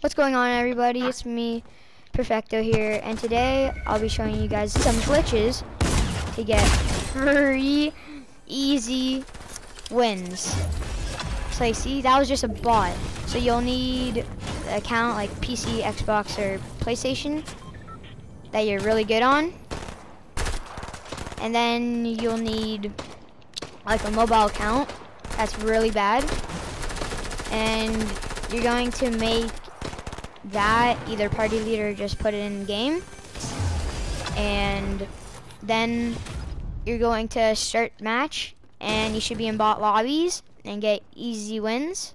What's going on everybody? It's me, Perfecto here, and today I'll be showing you guys some glitches to get free, easy wins. So you see, that was just a bot. So you'll need an account like PC, Xbox, or PlayStation that you're really good on. And then you'll need like a mobile account that's really bad. And you're going to make that either party leader just put it in game. And then you're going to start match and you should be in bot lobbies and get easy wins.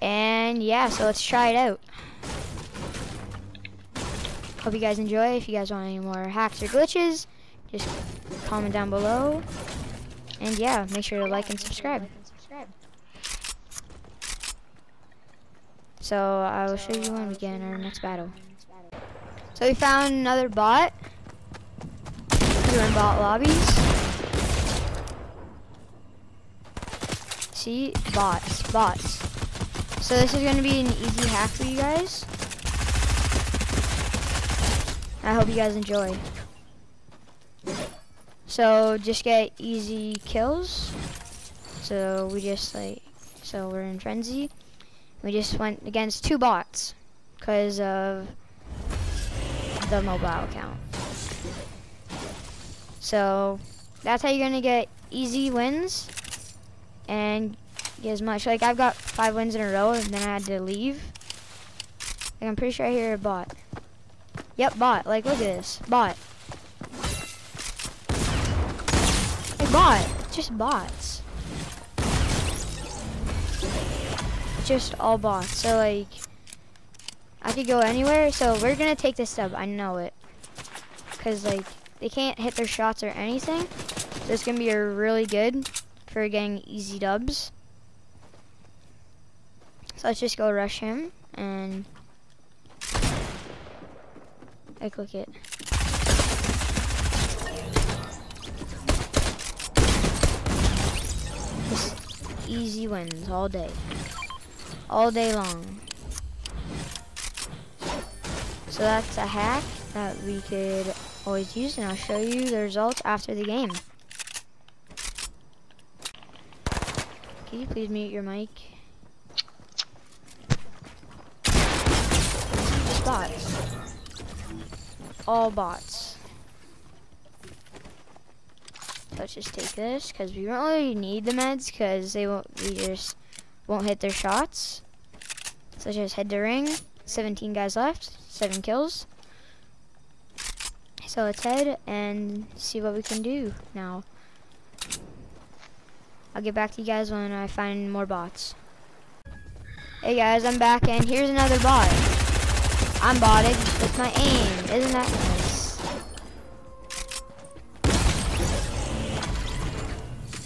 And yeah, so let's try it out. Hope you guys enjoy. If you guys want any more hacks or glitches, just comment down below. And yeah, make sure to like and subscribe. So I will show you when we get in our next battle. So we found another bot. We're in bot lobbies. See, bots, bots. So this is going to be an easy hack for you guys. I hope you guys enjoy. So just get easy kills. So we just like, so we're in frenzy. We just went against two bots because of the mobile account. So that's how you're gonna get easy wins and get as much. Like I've got five wins in a row and then I had to leave. Like, I'm pretty sure I hear a bot. Yep, bot. Like look at this. Bot. Like bot. Just bots. Just all bots. So like, I could go anywhere. So we're gonna take this step. I know it. Cause like, they can't hit their shots or anything. So it's gonna be a really good for getting easy dubs. So let's just go rush him and I click it. Easy wins all day all day long. So that's a hack that we could always use and I'll show you the results after the game. Can you please mute your mic? Bots. All bots. Let's just take this because we don't really need the meds because they won't. be just won't hit their shots. So just head to ring. 17 guys left, 7 kills. So let's head and see what we can do now. I'll get back to you guys when I find more bots. Hey guys, I'm back and here's another bot. I'm botted with my aim. Isn't that nice?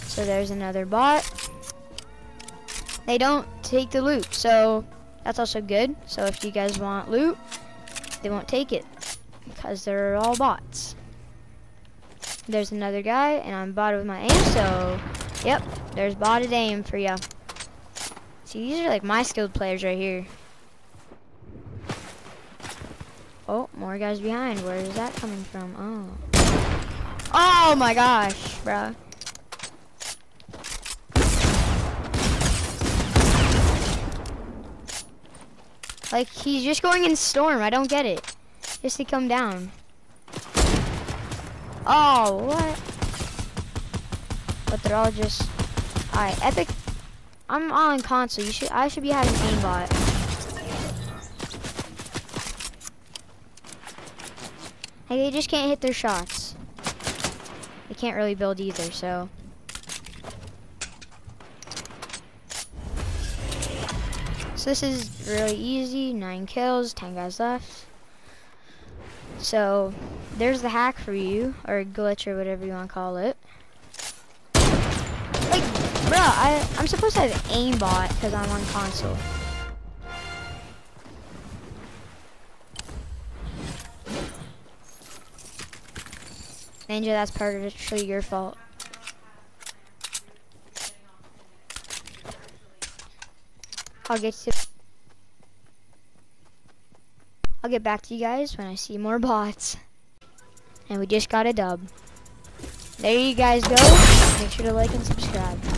So there's another bot they don't take the loot. So that's also good. So if you guys want loot, they won't take it because they're all bots. There's another guy, and I'm botted with my aim, so yep, there's botted aim for ya. See, these are like my skilled players right here. Oh, more guys behind. Where is that coming from? Oh. Oh my gosh, bruh. Like, he's just going in storm. I don't get it. Just to come down. Oh, what? But they're all just... Alright, Epic... I'm on console. You should. I should be having aimbot. Hey, they just can't hit their shots. They can't really build either, so... So this is really easy, 9 kills, 10 guys left. So there's the hack for you, or glitch or whatever you want to call it. Like, bro, I, I'm supposed to have aimbot because I'm on console. Ninja, that's partially your fault. I'll get to I'll get back to you guys when I see more bots. And we just got a dub. There you guys go. Make sure to like and subscribe.